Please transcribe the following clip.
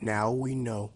Now we know.